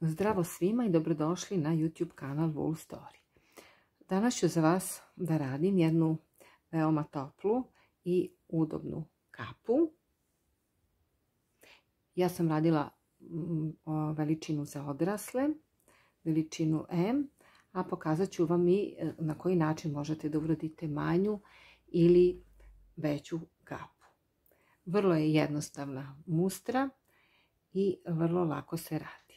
Zdravo svima i dobrodošli na YouTube kanal Wool Story. Danas ću za vas da radim jednu veoma toplu i udobnu kapu. Ja sam radila mm, veličinu za odrasle, veličinu M, a pokazat ću vam i e, na koji način možete da uradite manju ili veću kapu. Vrlo je jednostavna mustra i vrlo lako se radi.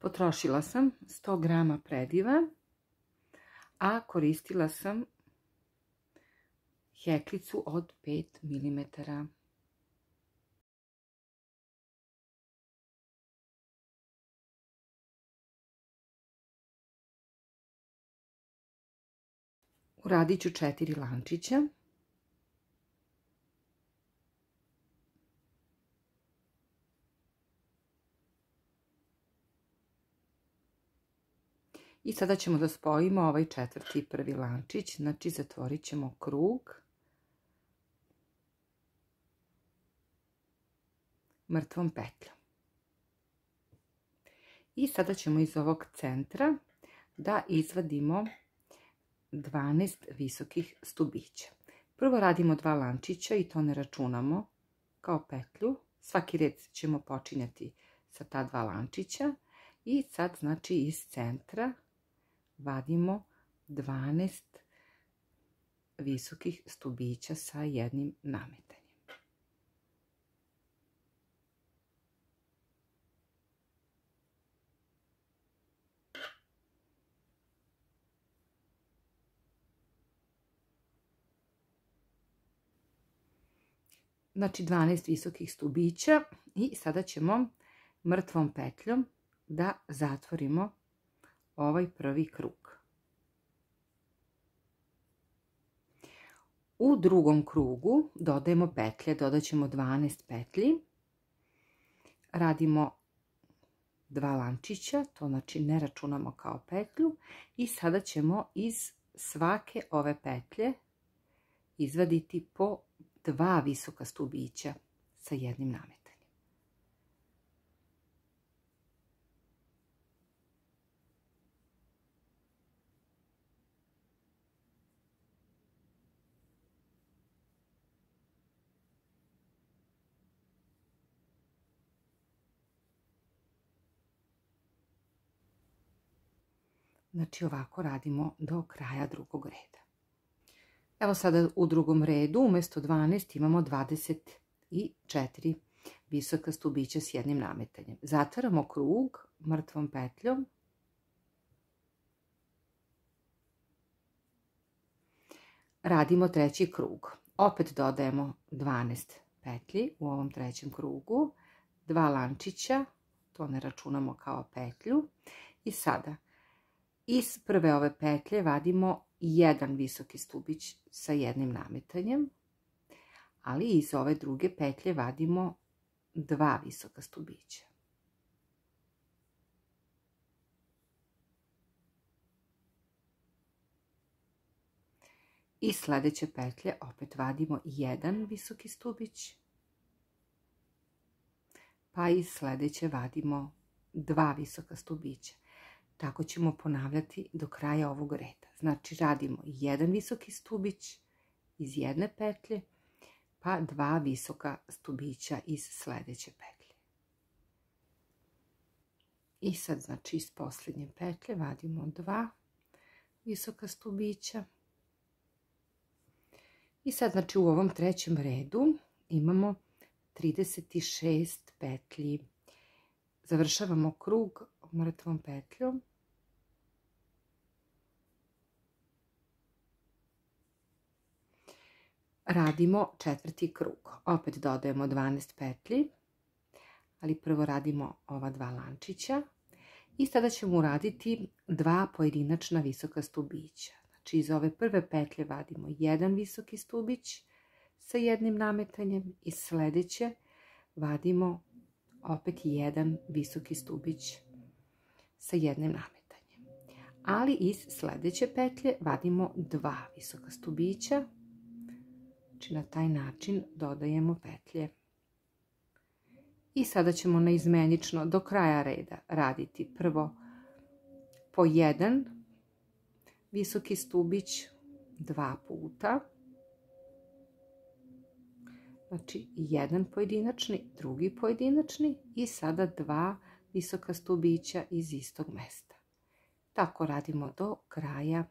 Potrošila sam 100 grama prediva, a koristila sam heklicu od 5 mm. Uradit ću četiri lančića. I sada ćemo da spojimo ovaj četvrti prvi lančić, znači zatvorit ćemo krug. mrtvom petljom. I sada ćemo iz ovog centra da izvadimo 12 visokih stubića. Prvo radimo dva lančića i to ne računamo kao petlju. Svaki red ćemo počinjati sa ta dva lančića. I sad znači iz centra vadimo 12 visokih stubića sa jednim nametanjem. Znači 12 visokih stubića i sada ćemo mrtvom petljom da zatvorimo ovaj prvi krug. U drugom krugu dodajemo petlje, dodat ćemo 12 petlji. Radimo dva lančića, to znači ne računamo kao petlju i sada ćemo iz svake ove petlje izvaditi po dva visoka stubića sa jednim nametom. Znači ovako radimo do kraja drugog reda. Evo sada u drugom redu umjesto 12 imamo 24 visoka stubića s jednim nametanjem. Zatvaramo krug mrtvom petljom. Radimo treći krug. Opet dodajemo 12 petlji u ovom trećem krugu. Dva lančića, to ne računamo kao petlju. I sada iz prve ove petlje vadimo jedan visoki stubić sa jednim nametanjem, ali iz ove druge petlje vadimo dva visoka stubića. I sljedeće petlje opet vadimo jedan visoki stubić, pa iz sljedeće vadimo dva visoka stubića. Tako ćemo ponavljati do kraja ovog reda. Znači radimo jedan visoki stubić iz jedne petlje, pa dva visoka stubića iz sljedeće petlje. I sad znači iz posljednje petlje vadimo dva visoka stubića. I sad znači u ovom trećem redu imamo 36 petlji. Završavamo krug mrtvom petljom radimo četvrti krug. Opet dodajemo 12 petlji, ali prvo radimo ova dva lančića i sada ćemo uraditi dva pojedinačna visoka stubića. Znači iz ove prve petlje vadimo jedan visoki stubić sa jednim nametanjem i sljedeće vadimo opet jedan visoki stubić sa jednim nametanjem. Ali iz sljedeće petlje vadimo dva visoka stubića, znači na taj način dodajemo petlje. I sada ćemo neizmenično do kraja reda raditi prvo po jedan visoki stubić dva puta. Znači jedan pojedinačni, drugi pojedinačni i sada dva visoka stubića iz istog mesta. Tako radimo do kraja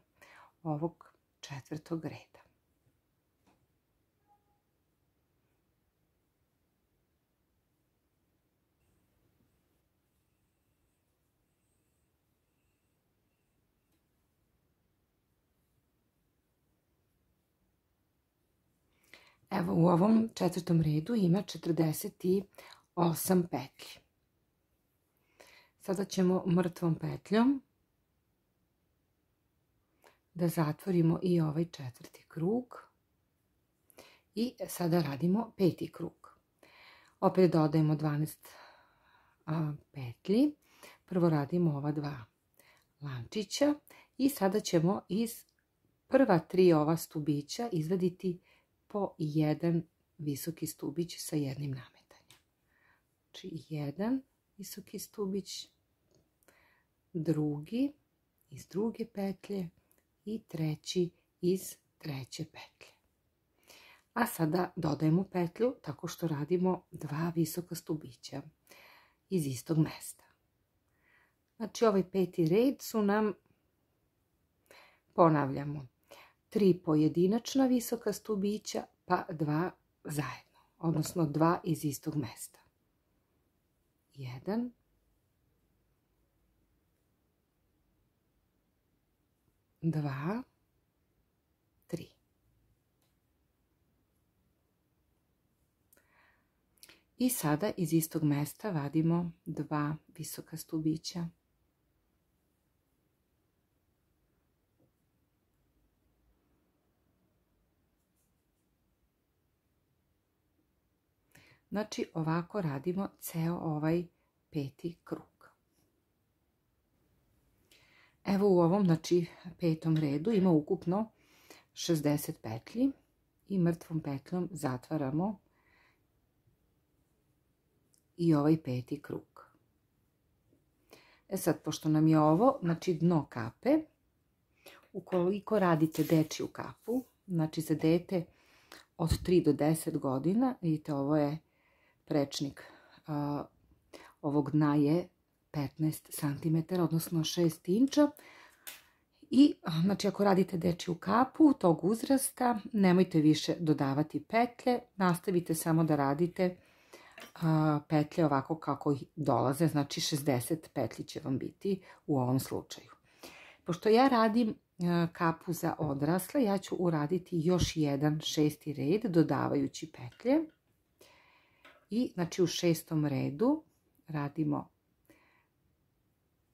ovog četvrtog reda. Evo u ovom četvrtom redu ima 48 petlji. Sada ćemo mrtvom petljom da zatvorimo i ovaj četvrti krug. I sada radimo peti krug. Opet dodajemo 12 petlji. Prvo radimo ova dva lančića i sada ćemo iz prva tri ova stubića izvaditi po jedan visoki stubić sa jednim nametanjem. Znači jedan visoki stubić, drugi iz druge petlje i treći iz treće petlje. A sada dodajemo petlju tako što radimo dva visoka stubića iz istog mesta. Znači ovaj peti red su nam, ponavljamo, tri pojedinačna visoka stubića pa dva zajedno, odnosno dva iz istog mesta. Jedan, dva, tri. I sada iz istog mesta vadimo dva visoka stubića. Znači ovako radimo ceo ovaj peti krug. Evo u ovom znači petom redu ima ukupno 60 petlji i mrtvom petljom zatvaramo i ovaj peti krug. E sad, pošto nam je ovo, znači dno kape, ukoliko radite dečiju kapu, znači za dete od 3 do 10 godina, vidite ovo je prečnik ovog dna je 15 cm, odnosno 6 inča. I, znači, ako radite dečju kapu tog uzrasta, nemojte više dodavati petlje, nastavite samo da radite petlje ovako kako dolaze, znači 60 petlji će vam biti u ovom slučaju. Pošto ja radim kapu za odrasle, ja ću uraditi još jedan šesti red dodavajući petlje. I znači u šestom redu radimo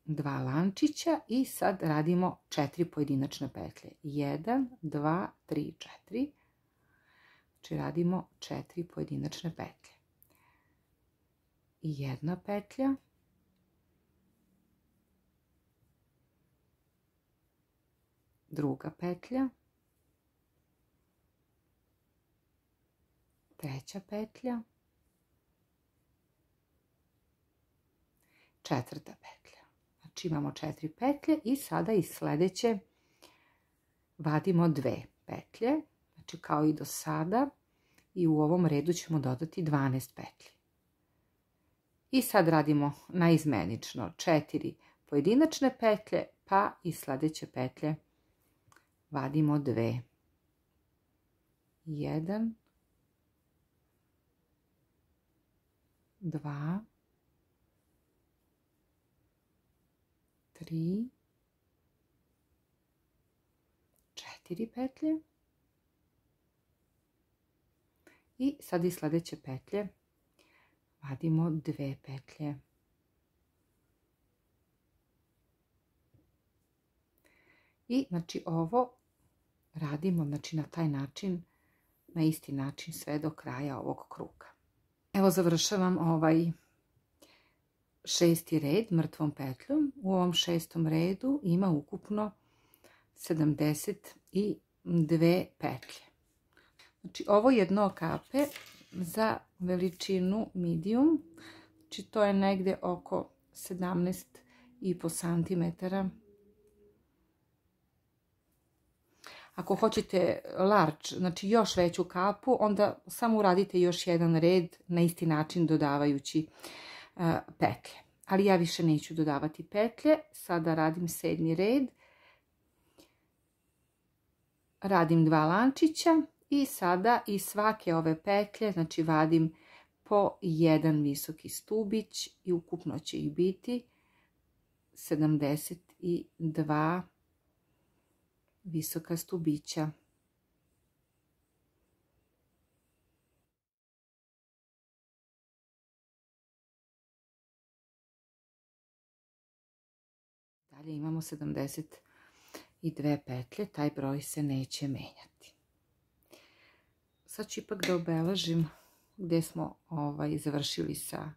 dva lančića i sad radimo četiri pojedinačne petlje. Jedan, dva, tri, četiri. Znači radimo četiri pojedinačne petlje. I jedna petlja. Druga petlja. Treća petlja. Četvrta petlja. Znači imamo četiri petlje i sada iz sljedeće vadimo dve petlje. Znači kao i do sada i u ovom redu ćemo dodati 12 petlji. I sad radimo naizmenično četiri pojedinačne petlje pa iz sljedeće petlje vadimo dve. Jedan, dva, tri, četiri petlje i sad iz sljedeće petlje vadimo dve petlje. I znači ovo radimo znači na taj način na isti način sve do kraja ovog kruga. Evo završavam ovaj šesti red mrtvom petljom. U ovom šestom redu ima ukupno 72 petlje. Znači ovo je dno kape za veličinu medium. Znači to je negde oko 17,5 cm. Ako hoćete large, znači još veću kapu, onda samo uradite još jedan red na isti način dodavajući petlje. Ali ja više neću dodavati petlje, sada radim sedmi red. Radim dva lančića i sada iz svake ove petlje, znači vadim po jedan visoki stubić i ukupno će ih biti 72 visoka stubića. Dalje imamo 72 petlje, taj broj se neće menjati. Sad ću ipak da obelažim gdje smo ovaj, završili sa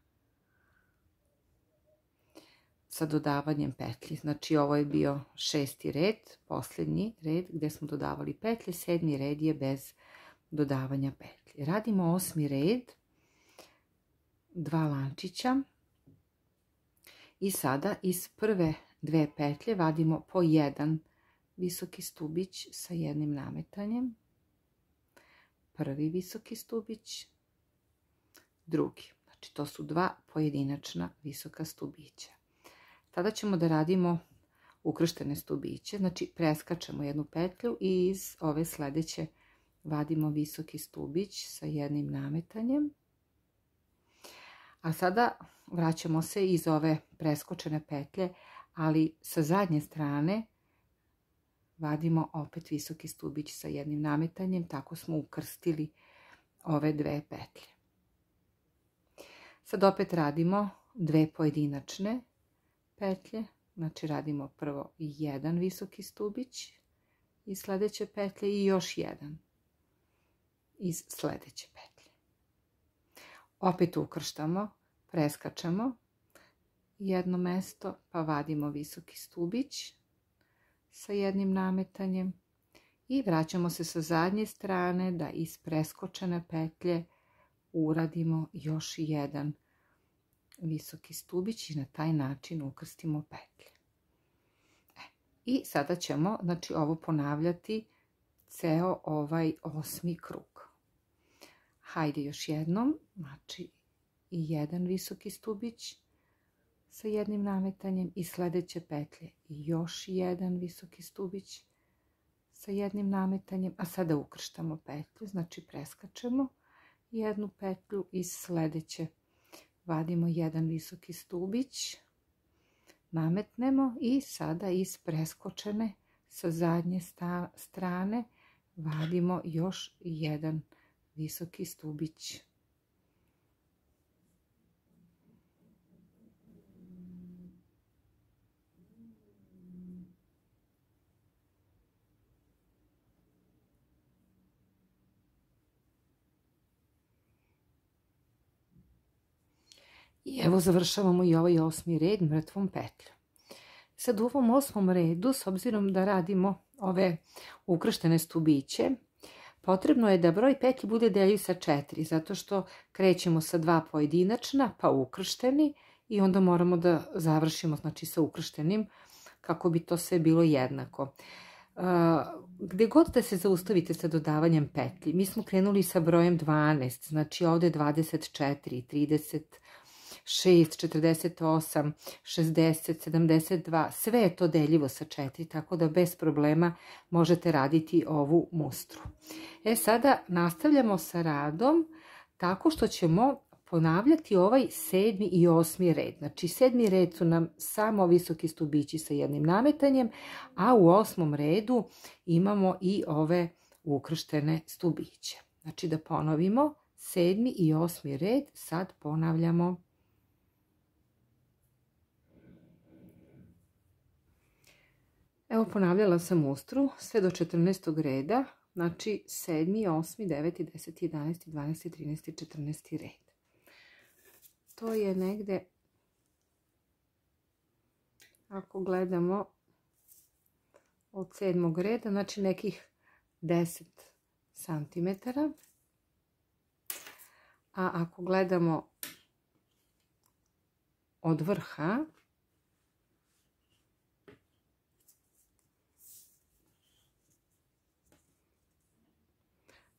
sa dodavanjem petlji. Znači ovo je bio šesti red, posljednji red gdje smo dodavali petlje, sedmi red je bez dodavanja petlje. Radimo osmi red, dva lančića i sada iz prve dve petlje vadimo po jedan visoki stubić sa jednim nametanjem. Prvi visoki stubić, drugi. Znači to su dva pojedinačna visoka stubića. Tada ćemo da radimo ukrštene stubiće, znači preskačemo jednu petlju i iz ove sljedeće vadimo visoki stubić sa jednim nametanjem. A sada vraćamo se iz ove preskočene petlje, ali sa zadnje strane vadimo opet visoki stubić sa jednim nametanjem, tako smo ukrstili ove dve petlje. Sad opet radimo dve pojedinačne petlje, znači radimo prvo jedan visoki stubić iz sljedeće petlje i još jedan iz sljedeće petlje. Opet ukrštamo, preskačemo jedno mesto pa vadimo visoki stubić sa jednim nametanjem i vraćamo se sa zadnje strane da iz preskočene petlje uradimo još jedan visoki stubić i na taj način ukrstimo petlje. E, I sada ćemo znači, ovo ponavljati ceo ovaj osmi krug. Hajde još jednom, znači jedan visoki stubić sa jednim nametanjem i sljedeće petlje još jedan visoki stubić sa jednim nametanjem, a sada ukrštamo petlju, znači preskačemo jednu petlju iz sljedeće vadimo jedan visoki stubić, nametnemo i sada iz preskočene sa zadnje strane vadimo još jedan visoki stubić. Evo završavamo i ovaj osmi red mrtvom petljom. Sad u ovom osmom redu, s obzirom da radimo ove ukrštene stubiće, potrebno je da broj petlji bude deljiv sa četiri, zato što krećemo sa dva pojedinačna, pa ukršteni i onda moramo da završimo znači, sa ukrštenim kako bi to sve bilo jednako. Gdje god da se zaustavite sa dodavanjem petlji, mi smo krenuli sa brojem 12, znači ovdje 24, 30, 6, 48, 60, 72, sve je to deljivo sa 4, tako da bez problema možete raditi ovu mustru. E sada nastavljamo sa radom tako što ćemo ponavljati ovaj sedmi i osmi red. Znači sedmi red su nam samo visoki stubići sa jednim nametanjem, a u osmom redu imamo i ove ukrštene stubiće. Znači da ponovimo, sedmi i osmi red sad ponavljamo Evo ponavljala sam ustru sve do 14. reda Znači 7, 8, 9, 10, 11, 12, 13, 14 red. To je negde, ako gledamo od sedmog reda, znači nekih 10 cm. A ako gledamo od vrha,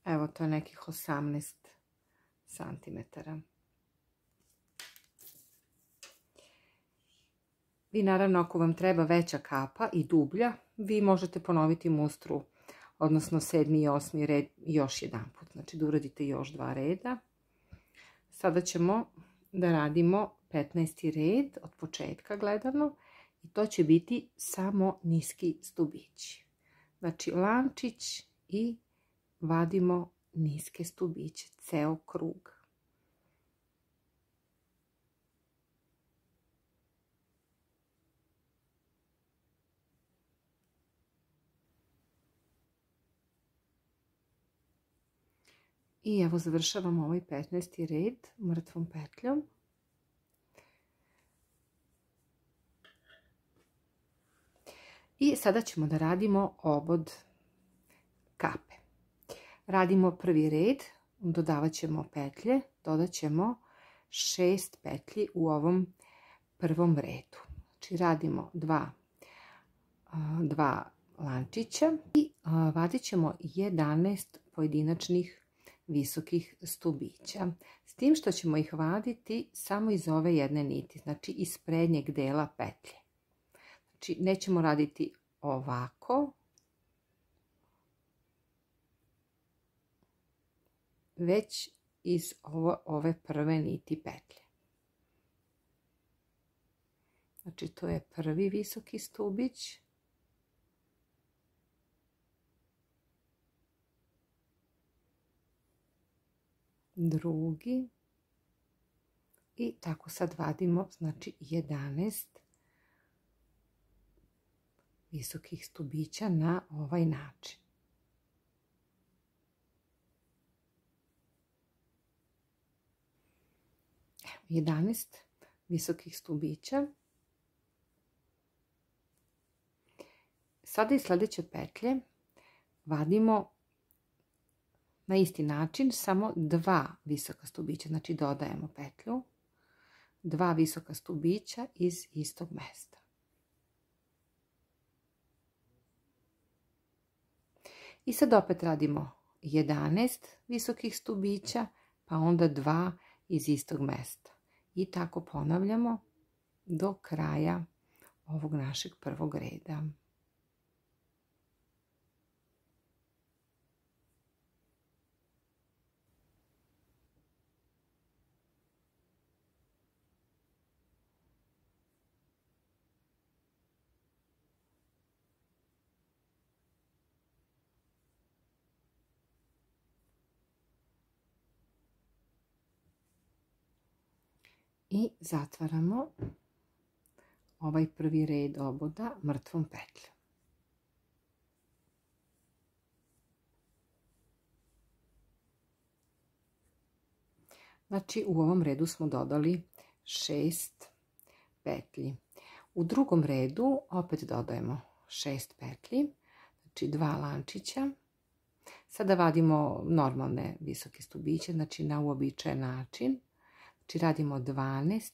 Evo, to je nekih 18 cm. Vi naravno ako vam treba veća kapa i dublja, vi možete ponoviti mustru, odnosno sedmi i osmi red još jedan put. Znači da uradite još dva reda. Sada ćemo da radimo 15. red od početka gledano i to će biti samo niski stubići. Znači lančić i vadimo niske stubiće, ceo krug. I evo završavam ovaj 15. red mrtvom petljom. I sada ćemo da radimo obod kape. Radimo prvi red, dodavat ćemo petlje, dodat ćemo šest petlji u ovom prvom redu. Znači radimo dva, dva lančića i vadit ćemo 11 pojedinačnih visokih stubića. S tim što ćemo ih vaditi samo iz ove jedne niti, znači iz prednjeg dela petlje. Znači nećemo raditi ovako, već iz ove prve niti petlje. Znači to je prvi visoki stubić. Drugi. I tako sad vadimo znači 11 visokih stubića na ovaj način. 11 visokih stubića. Sada iz sljedeće petlje vadimo na isti način samo dva visoka stubića, znači dodajemo petlju, dva visoka stubića iz istog mesta. I sad opet radimo 11 visokih stubića, pa onda dva iz istog mesta. I tako ponavljamo do kraja ovog našeg prvog reda. I zatvaramo ovaj prvi red oboda mrtvom petljom. Znači u ovom redu smo dodali šest petlji. U drugom redu opet dodajemo šest petlji, znači dva lančića. Sada vadimo normalne visoke stubiće, znači na uobičajen način. Znači radimo 12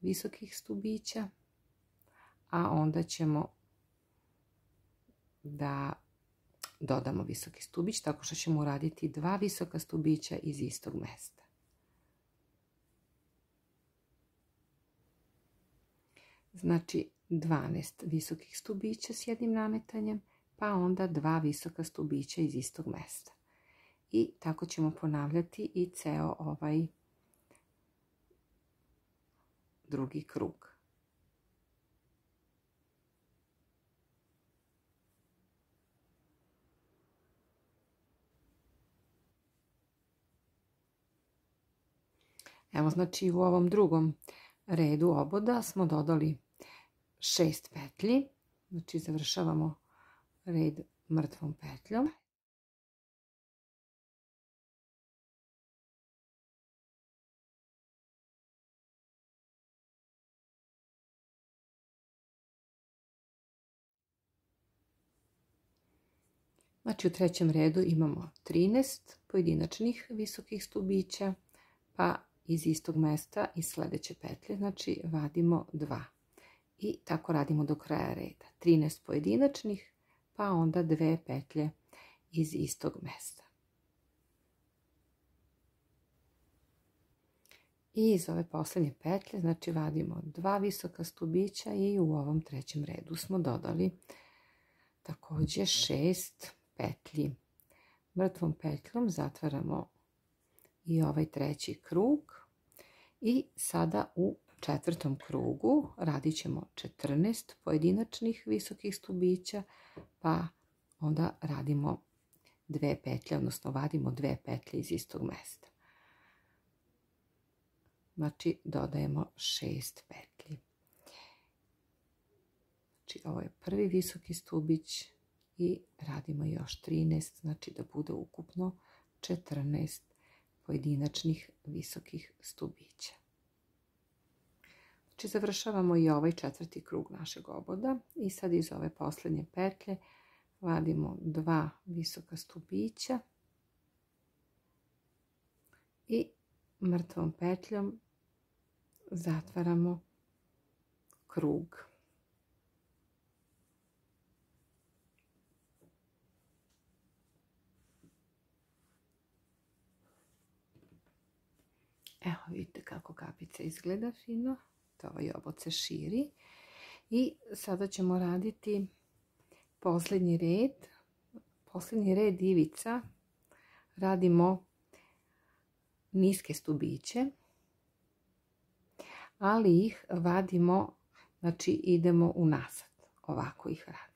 visokih stubića, a onda ćemo da dodamo visoki stubić tako što ćemo uraditi dva visoka stubića iz istog mesta. Znači 12 visokih stubića s jednim nametanjem, pa onda dva visoka stubića iz istog mesta. I tako ćemo ponavljati i ceo ovaj drugi krug. Evo znači u ovom drugom redu oboda smo dodali šest petlji. Znači završavamo red mrtvom petljom. Znači u trećem redu imamo 13 pojedinačnih visokih stubića, pa iz istog mesta iz sljedeće petlje, znači vadimo 2. I tako radimo do kraja reda. 13 pojedinačnih, pa onda dve petlje iz istog mesta. I iz ove posljednje petlje, znači vadimo dva visoka stubića i u ovom trećem redu smo dodali također šest petlji. Mrtvom petljom zatvaramo i ovaj treći krug i sada u četvrtom krugu radit ćemo 14 pojedinačnih visokih stubića pa onda radimo dve petlje, odnosno vadimo dve petlje iz istog mesta. Znači dodajemo šest petlji. Znači ovo je prvi visoki stubić i radimo još 13, znači da bude ukupno 14 pojedinačnih visokih stubića. Znači završavamo i ovaj četvrti krug našeg oboda i sad iz ove posljednje petlje vadimo dva visoka stubića i mrtvom petljom zatvaramo krug. Evo vidite kako kapica izgleda fino. To ovaj se širi. I sada ćemo raditi posljednji red. Posljednji red ivica radimo niske stubiće, ali ih vadimo, znači idemo unazad. Ovako ih radimo.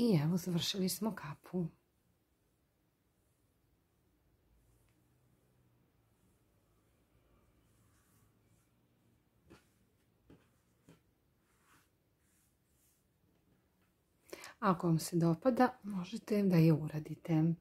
I evo, završili smo kapu. Ako vam se dopada, možete da je uradite.